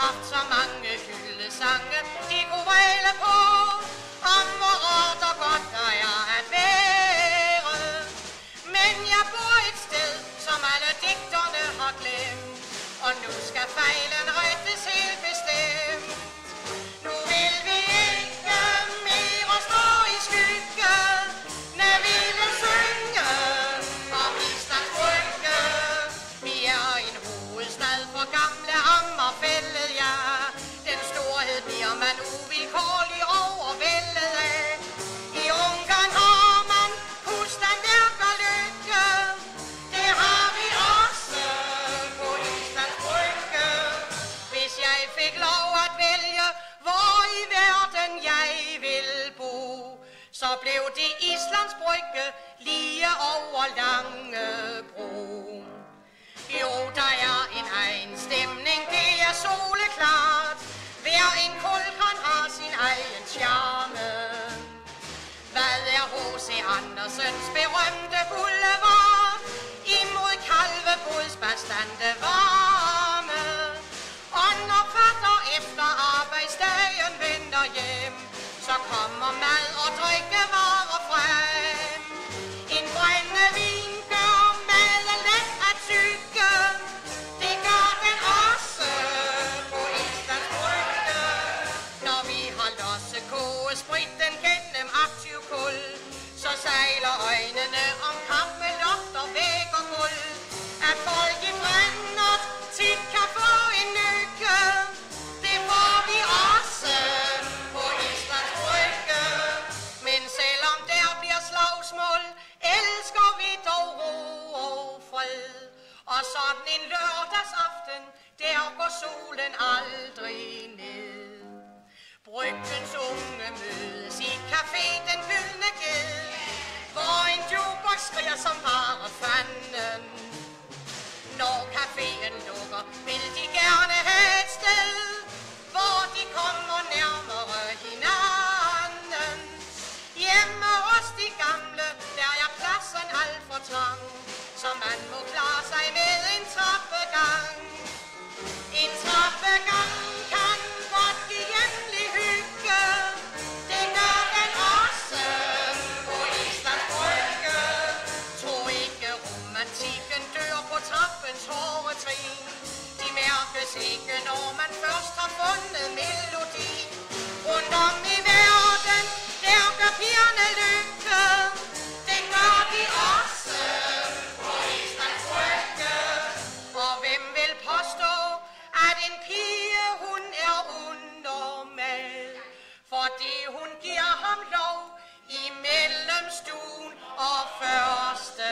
haft så mange hyldesange, de kunne vejle på, om hvor rart og godt der er at være. Men jeg bor et sted, som alle digterne har glemt, og nu skal fejlen så blev det Islands Brygge lige over Langebro. Jo, der er en egen stemning, det er soleklart. Hver en kulgran har sin egen charme. Hvad er H.C. Andersens berømte boulevard? Imod kalvebods bastante varme. Og når fatter efter arbejdsdagen vender hjem, så kommer mad og drikkevarer frem. En brændevin gør maden let at tykke, Det gør den også på Islands Brygge. Når vi har losse kogespritten gennem aktiv kul, så sejler øjnene der går solen aldrig ned. Bryggens unge mødes i café Den slikke, når man først har fundet melodi. Rundt om i verden, der gør pigerne lykke, det gør vi også på Islands Brygge. For hvem vil påstå, at en pige, hun er unormal, fordi hun giver ham lov imellem stuen og første